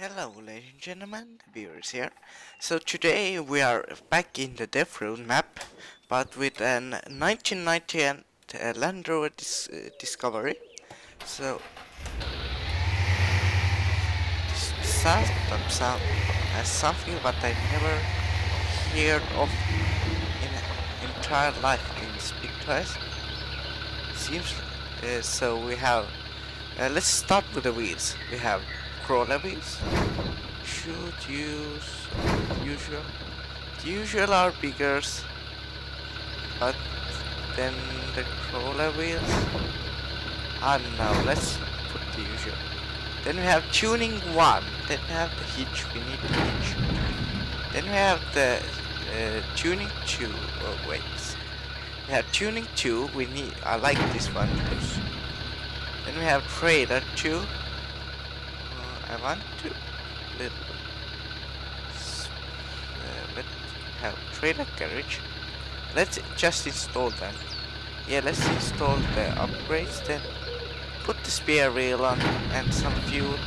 Hello ladies and gentlemen, viewers here. So today we are back in the Death Road map, but with an 1998 uh, Land Rover dis uh, Discovery. So this sound has something that I never heard of in an entire life in Speak Twice. Seems uh, so we have. Uh, let's start with the wheels. We have crawler wheels. Should use usual. Usual are bigger, but then the crawler wheels. Ah now let's put the usual. Then we have tuning one. Then we have the hitch. We need the hitch. Then we have the uh, tuning two. Oh wait. We have tuning two. We need. I like this one because. Then we have trailer two. I want to s- Uh, have trailer carriage. Let's just install them. Yeah, let's install the upgrades then. Put the spare wheel on and some fuel.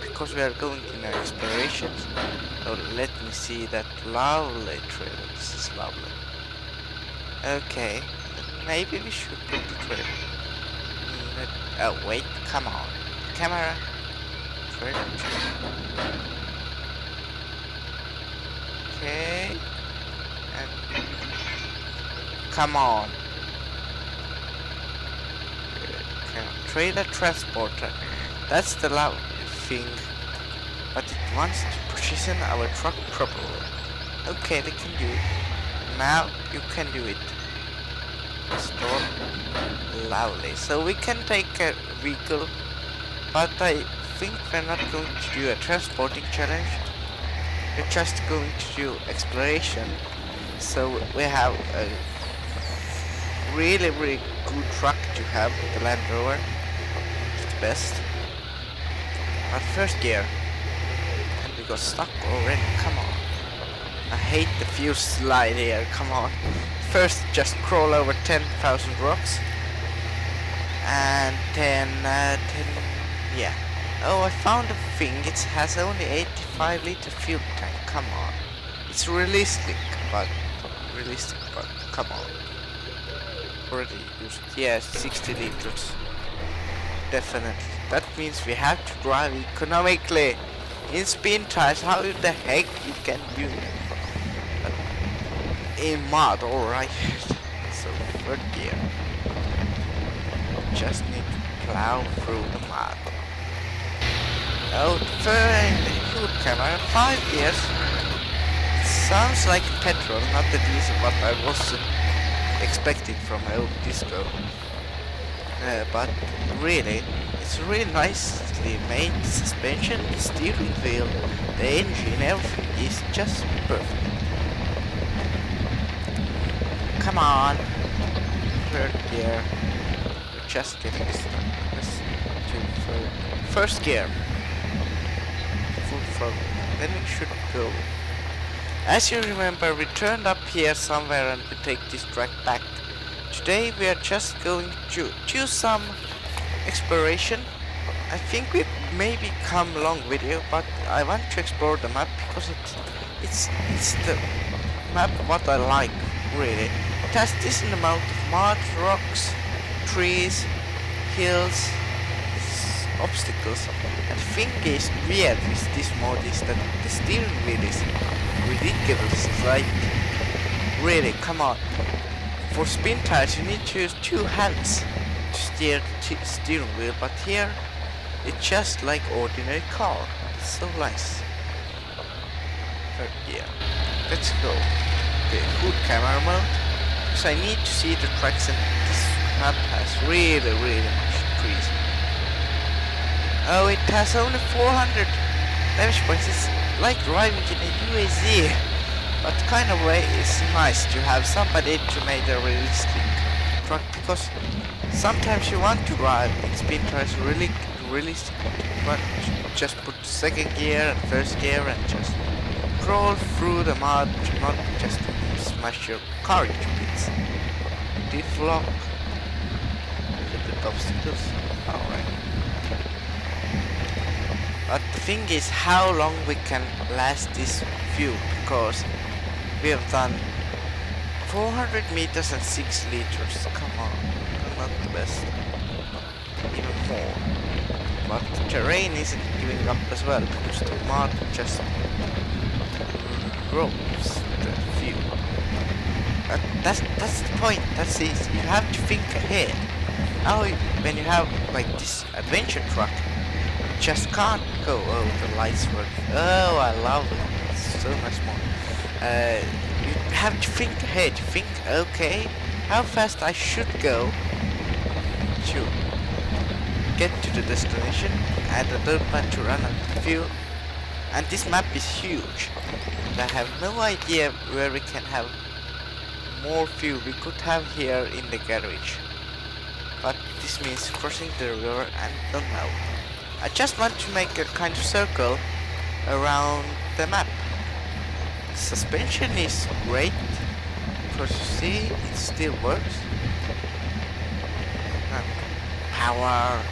Because we are going in our explorations. So let me see that lovely trailer. This is lovely. Okay. Maybe we should put the trailer. Oh wait, come on. Camera. Trailer. Okay. And come on. Okay. Trailer transporter. That's the loud thing. But it wants to position our truck properly. Okay, they can do it. Now you can do it. Install. Lovely. So we can take a vehicle, but I think we're not going to do a transporting challenge. We're just going to do exploration. So we have a really, really good truck to have, the Land Rover. It's the best. But first gear. And we got stuck already, come on. I hate the fuel slide here, come on. First just crawl over 10,000 rocks. And then, uh, 10, yeah. Oh, I found a thing, it has only 85 liter fuel tank, come on. It's realistic, but, realistic, but, come on. Already used, yeah, 60 liters. Definitely. That means we have to drive economically. In spin tires, how the heck you can do that? In mud, alright. So third gear. Just need to plow through the mud. Oh, third good camera, five gears. Sounds like petrol, not the diesel, what I was expecting from my old disco. Uh, but really, it's really nicely made. Suspension, the steering wheel, the engine, everything is just perfect. Come on, third gear. We're just getting do. First gear. Then we should go. As you remember, we turned up here somewhere and we take this track back. Today we are just going to do some exploration. I think we maybe come long video, but I want to explore the map because it's it's it's the map what I like really. It has decent amount of mud, rocks, trees, hills, obstacles. And thing is weird with this mod is that the steering wheel is ridiculous, right? Really, come on. For spin tires you need to use two hands to steer the steering wheel, but here it's just like ordinary car. It's so nice. Third gear. Let's go. The hood camera mode. So I need to see the tracks and this map has really, really much trees. Oh, it has only 400 damage points. It's like driving in a UAZ. But kind of way it's nice to have somebody to make a realistic truck because sometimes you want to drive in spin tires really realistic but just put second gear and first gear and just crawl through the mud not just smash your car into bits. Diff lock. Little bit obstacles. Alright. But the thing is how long we can last this view because we have done 400 meters and 6 liters. Come on, not the best. Even more. But the terrain isn't giving up as well because the mud just grows the view. But that's that's the point. That's it. You have to think ahead. Now, when you have like this adventure truck, just can't go. Oh, the lights work. Oh, I love it. So much more. Uh, you have to think ahead. Think, okay, how fast I should go to get to the destination, and I don't want to run out of fuel. And this map is huge. And I have no idea where we can have more fuel we could have here in the garage. But this means crossing the river and don't know. I just want to make a kind of circle around the map. Suspension is great because you see it still works. Power.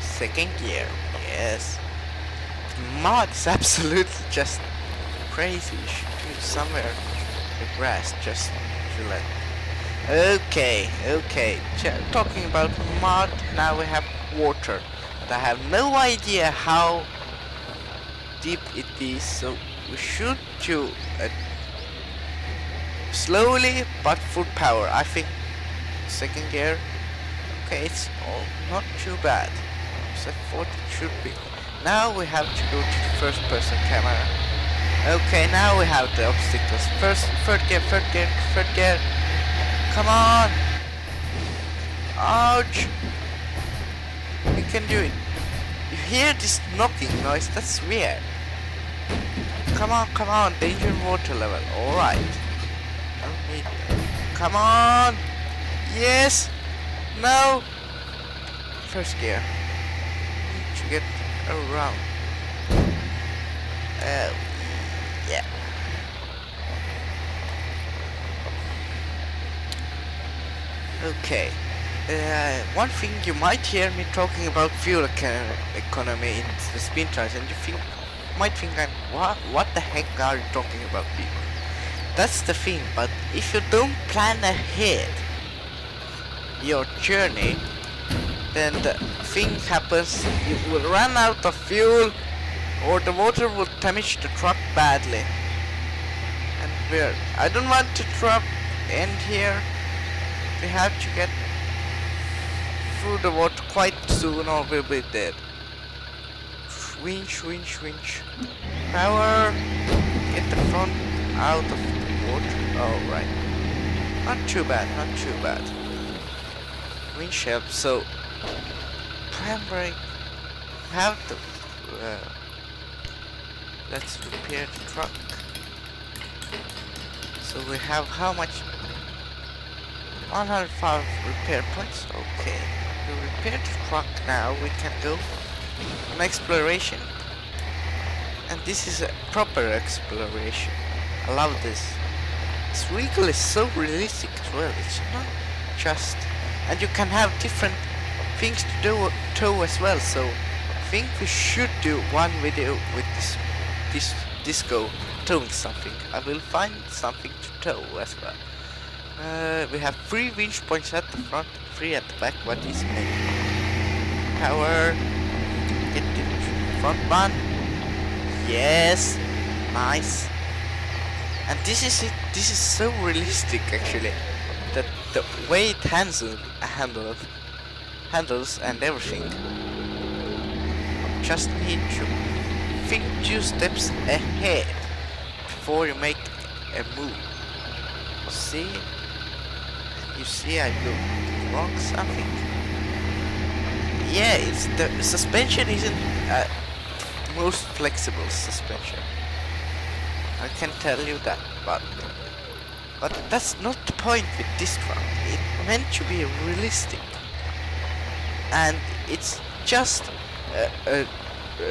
Second gear, yes. The mod is absolutely just crazy. You should do somewhere the grass just to let Okay, okay. Talking about mud, now we have water. But I have no idea how deep it is, so we should do slowly but full power. I think second gear. Okay, it's all not too bad. So I thought it should be. Now we have to go to the first person camera. Okay, now we have the obstacles. First, third gear, third gear, third gear. Come on! Ouch! You can do it. You hear this knocking noise? That's weird. Come on, come on, danger water level. Alright. Come on! Yes! No! First gear. Need to get around. Oh, yeah. Okay. Uh, one thing you might hear me talking about fuel eco economy in the spin tires and you think might think I'm what what the heck are you talking about people? That's the thing, but if you don't plan ahead your journey then the thing happens you will run out of fuel or the water will damage the truck badly. And I don't want to drop end here we have to get through the water quite soon or we'll be dead. Winch, winch, winch. Power! Get the front out of the water. Oh, right. Not too bad, not too bad. Winch helps, so... Primary... Have the... Uh, let's repair the truck. So we have how much 105 repair points. Okay. We repaired the truck now. We can go on exploration. And this is a proper exploration. I love this. This vehicle is so realistic as well. It's not just... And you can have different things to do tow as well. So I think we should do one video with this, this disco towing something. I will find something to tow as well. Uh, we have three winch points at the front, three at the back. What is maybe power? Get the front one. Yes, nice. And this is it. This is so realistic, actually. That the way it handles, handles, and everything. Just need to think two steps ahead before you make a move. See? You see I do wrong something. Yeah, it's the suspension isn't uh, most flexible suspension. I can tell you that, but but that's not the point with this truck. It's meant to be realistic, and it's just a, a,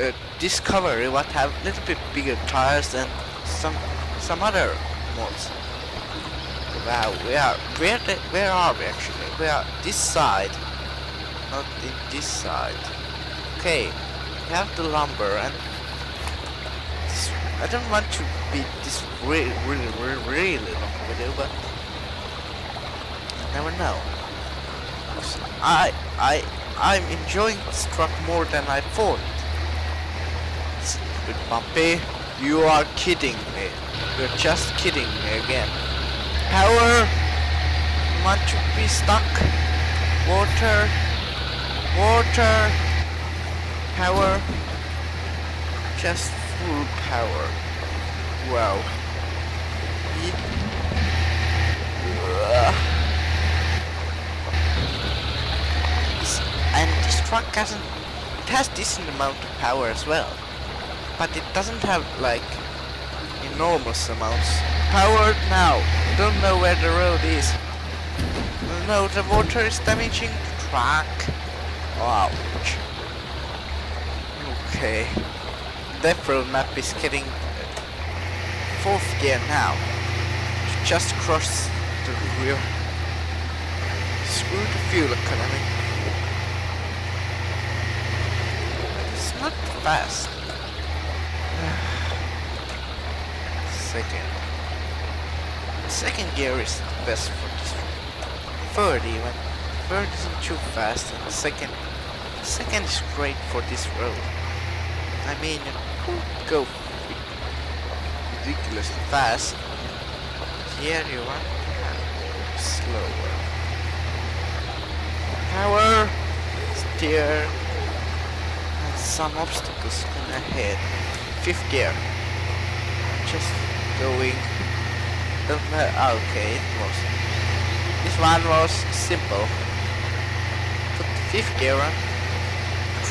a discovery what have little bit bigger tires than some some other mods. Wow, we are where where are we actually? We are this side. not in this side. Okay, we have the lumber and this, I don't want to be this really, really, really, really long video, but never know. I, I, I'm enjoying this truck more than I thought. Stupid bumpy, you are kidding me. You're just kidding me again. Power, to be stuck? Water, water, power, just full power. Wow. This- And this truck hasn't, it has decent amount of power as well. But it doesn't have like enormous amounts. Powered now. Don't know where the road is. No, the water is damaging the track. Ouch. Okay. Death road map is getting fourth gear now. Just cross the rear. Screw the fuel economy. It's not fast. Second. Second gear is best for this. Third even. Third isn't too fast and second second is great for this road. I mean could go ridiculously fast. Here you have slower. Power steer and some obstacles in ahead. Fifth gear. Just Don't know. ah, Okay, it was. This one was simple. Put the fifth gear on.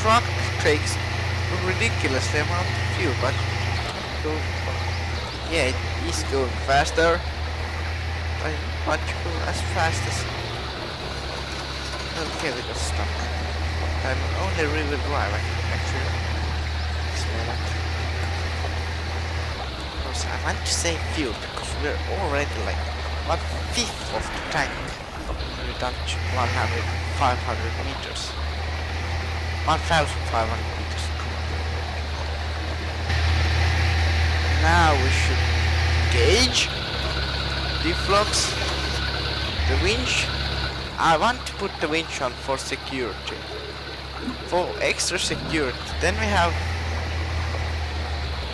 Truck takes a ridiculously amount of fuel, but. Yeah, it is going faster. To go as fast as. Okay, we got stuck. I'm only I can actually. This moment. I want to save fuel because we're already like one fifth of the tank. We've done to 100, 500 meters. 1,500 meters. Now we should gauge, diff locks, the winch. I want to put the winch on for security. For extra security. Then we have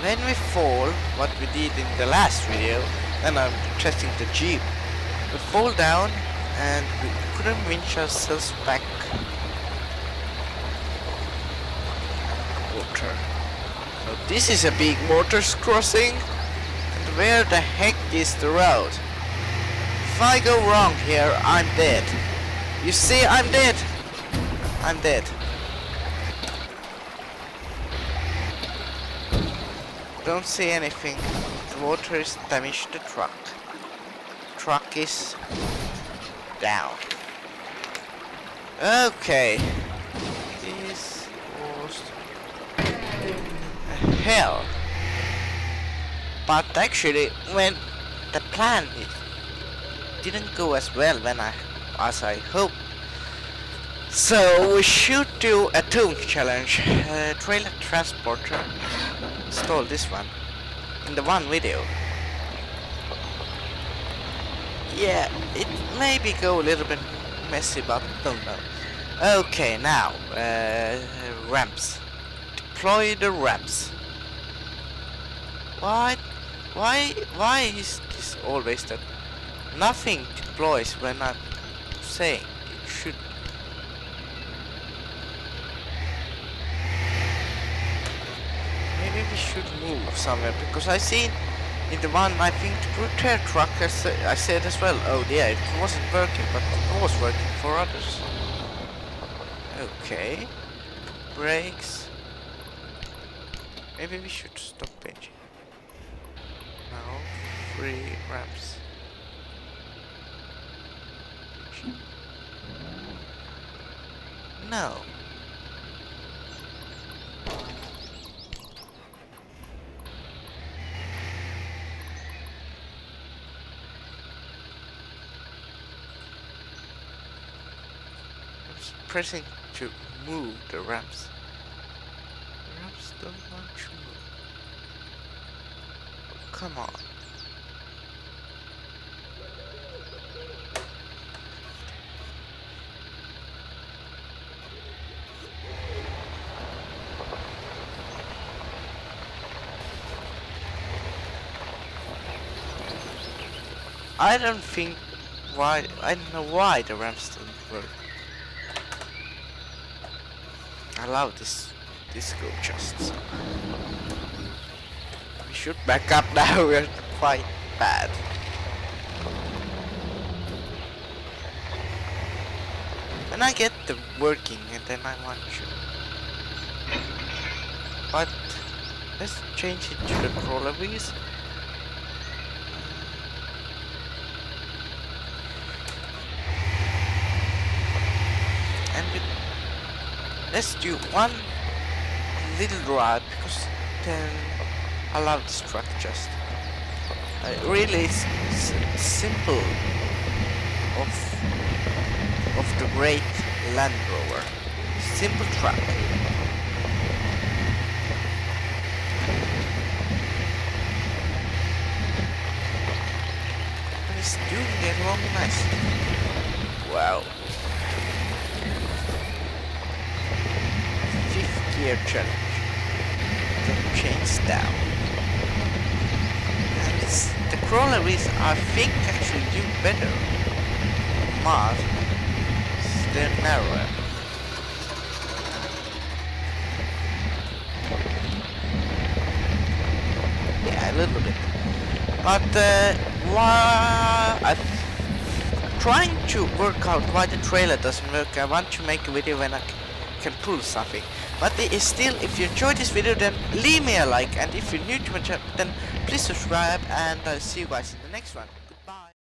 when we fall, what we did in the last video, then I'm testing the jeep. We fall down and we couldn't winch ourselves back. Water. So this is a big waters crossing. And where the heck is the road? If I go wrong here, I'm dead. You see, I'm dead. I'm dead. Don't see anything. The water is damaged the truck. Truck is down. Okay. This was hell. But actually, when the plan didn't go as well when I as I hoped. So we should do a tune challenge. Uh, trailer transporter. Install this one in the one video. Yeah, it maybe go a little bit messy, but don't know. Okay, now uh, ramps. Deploy the ramps. Why, why, why is this always that nothing deploys when I'm saying it should? Maybe we should move somewhere because I seen in the one I think the repair truck I, sa I said as well. Oh yeah, it wasn't working, but it was working for others. Okay, brakes. Maybe we should stop engine. Now, three ramps. No. I'm s- pressing to move the ramps. The ramps don't want to move. Come on. I don't think why I don't know why the ramps don't work. Love this disco chests. We should back up now, we're quite bad. When I get the working and then I want to. But let's change it to the crawler wheels. And we, let's do one little drive because then I love this truck just. Uh, really simple of of the great Land Rover. Simple truck. And it's doing it wrong nice. Wow. Fifth challenge. Then chains down. And it's the crawler is I think actually do better. Mars. They're narrower. Yeah, a little bit. But uh, why I'm trying to work out why the trailer doesn't work. I want to make a video when I can pull something. But it is still, if you enjoyed this video, then leave me a like. And if you're new to my channel, then please subscribe. And I'll see you guys in the next one.